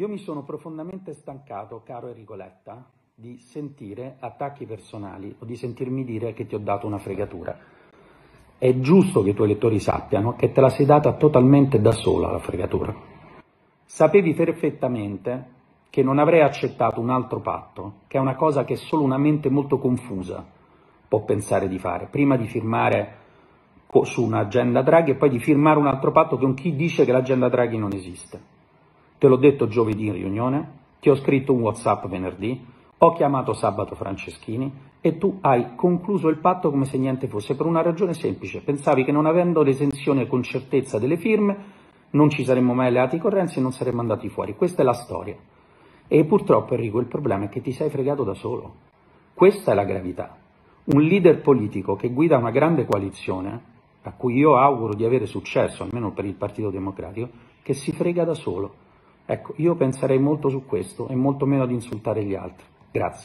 Io mi sono profondamente stancato, caro Enrico Letta, di sentire attacchi personali o di sentirmi dire che ti ho dato una fregatura. È giusto che i tuoi lettori sappiano che te la sei data totalmente da sola la fregatura. Sapevi perfettamente che non avrei accettato un altro patto, che è una cosa che solo una mente molto confusa può pensare di fare, prima di firmare su un'agenda Draghi e poi di firmare un altro patto con chi dice che l'agenda Draghi non esiste. Te l'ho detto giovedì in riunione, ti ho scritto un WhatsApp venerdì, ho chiamato sabato Franceschini e tu hai concluso il patto come se niente fosse per una ragione semplice. Pensavi che non avendo l'esenzione con certezza delle firme non ci saremmo mai alleati con Renzi e non saremmo andati fuori. Questa è la storia. E purtroppo Enrico il problema è che ti sei fregato da solo. Questa è la gravità. Un leader politico che guida una grande coalizione, a cui io auguro di avere successo, almeno per il Partito Democratico, che si frega da solo Ecco, io penserei molto su questo e molto meno ad insultare gli altri. Grazie.